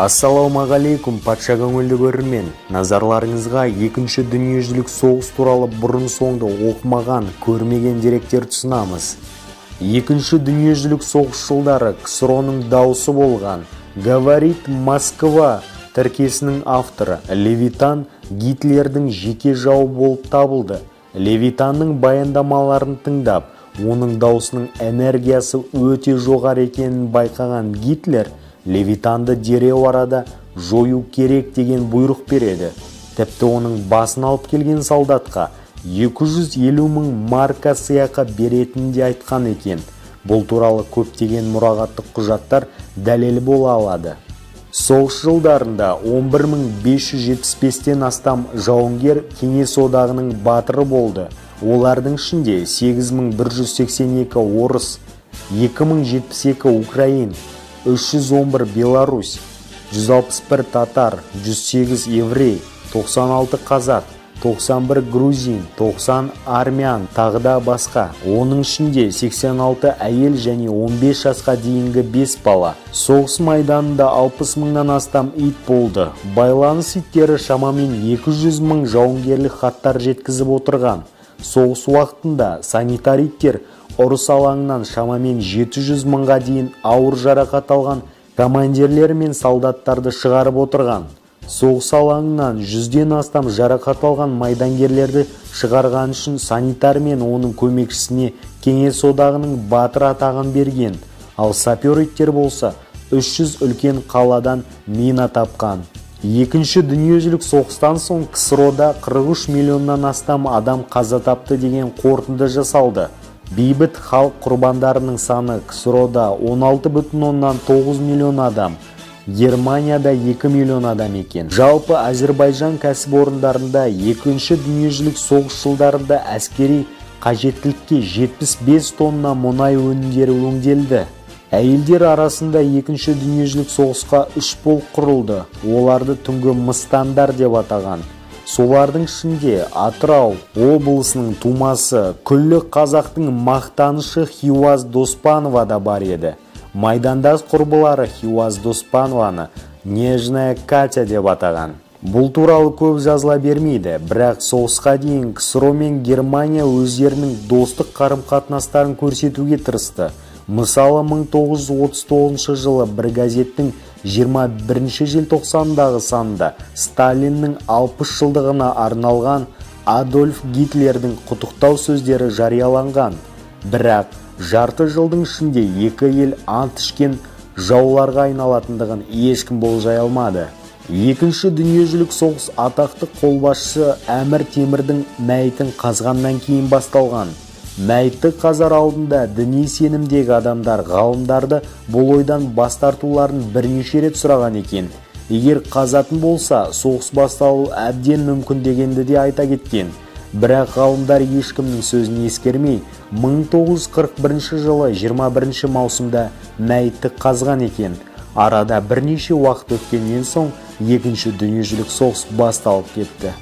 ассалаумағалейкум патша көңілді көрермен. Назарларыңызға екінші дүниежүзілік соғыс туралы бұрын-соңды оқымаған көрмеген деректер ұсынамыз екінші дүниежүзілік соғыс жылдары ксро-ның дауысы болған говорит москва тіркесінің авторы левитан гитлердің жеке жауы болып табылды. Левитанның баяндамаларын тыңдап оның даусының энергиясы өте жоғары екенін байқаған гитлер левитанды дереу арада жою керек деген бұйрық береді. Тіпті оның басын алып келген солдатқа 250 мың марка сыйақы беретінін де айтқан екен. Бұл туралы көптеген мұрағаттық құжаттар дәлел бола алады. Соғыс жылдарында 11575-тен астам жауынгер кеңес одағының батыры болды. Олардың ішінде 8182 орыс 2072 украин 311 беларусь 161 татар 108 еврей 96 қазақ 91 грузин 90 армян тағы да басқа. Оның ішінде 86 әйел және 15 жасқа дейінгі 5 бала. Соғыс майданында 60 мыңнан астам ит болды. Байланыс иттері шамамен 200 мың жауынгерлік хаттар жеткізіп отырған. Соғыс уақытында санитар иттер ұрыс алаңынан шамамен 700 мыңға дейін ауыр жарақат алған командирлер мен солдаттарды шығарып отырған. Соғыс алаңынан жүзден астам жарақат алған майдангерлерді шығарған үшін санитар мен оның көмекшісіне кеңес одағының батыр атағын берген. Ал сапер иттер болса 300 үлкен қаладан мина тапқан. Екінші дүниежүзілік соғыстан соң ксро-да 43 миллионнан астам адам қаза тапты деген қорытынды жасалды. Бейбіт халық құрбандарының саны ксро-да 16,9 миллион адам германияда 2 миллион адам екен. Жалпы әзірбайжан кәсіпорындарында екінші дүниежүзілік соғыс жылдарында әскери қажеттілікке 75 тонна мұнай өнімдері өңделді. Әйелдер арасында екінші дүниежүзілік соғысқа үш полк құрылды. Оларды түнгі мыстандар деп атаған. Солардың ішінде атырау облысының тумасы күллі қазақтың мақтанышы хиуаз доспанова да бар еді. Майдандас құрбылары хиуаз доспанованы нежная катя деп атаған. Бұл туралы көп жазыла бермейді бірақ соғысқа дейін ксро мен германия өздерінің достық қарым-қатынастарын көрсетуге тырысты. Мысалы 1939 жылы бір газеттің 21 желтоқсандағы санында сталиннің 60 жылдығына арналған адольф гитлердің құттықтау сөздері жарияланған. Бірақ жарты жылдың ішінде екі ел ант ішкен жауларға айналатындығын ешкім болжай алмады. Екінші дүниежүзілік соғыс атақты қолбасшы әмір темірдің мәйітін қазғаннан кейін басталған. Мәйітті қазар алдында діни сенімдегі адамдар ғалымдарды бұл ойдан бас тартуларын бірнеше рет сұраған екен. Егер қазатын болса соғыс басталу әбден мүмкін дегенді де айта кеткен. Бірақ ғалымдар ешкімнің сөзін ескермей 1941 жылы 21 маусымда мәйітті қазған екен. Арада бірнеше уақыт өткеннен соң екінші дүниежүзілік соғыс басталып кетті.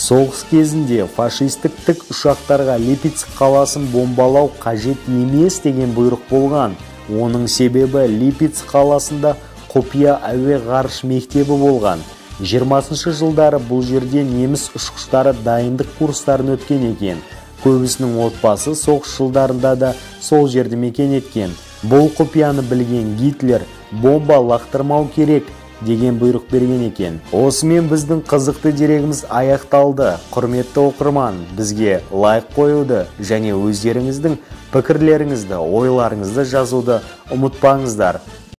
Соғыс кезінде фашистік тік ұшақтарға липецк қаласын бомбалау қажет емес деген бұйрық болған. Оның себебі липецк қаласында құпия әуе ғарыш мектебі болған. 20 жылдары бұл жерде неміс ұшқыштары дайындық курстарын өткен екен. Көбісінің отбасы соғыс жылдарында да сол жерді мекен еткен. Бұл құпияны білген гитлер бомба лақтырмау керек деген бұйрық берген екен. Осымен біздің қызықты дерегіміз аяқталды. Құрметті оқырман бізге лайк қоюды және өздеріңіздің пікірлеріңізді ойларыңызды жазуды ұмытпаңыздар.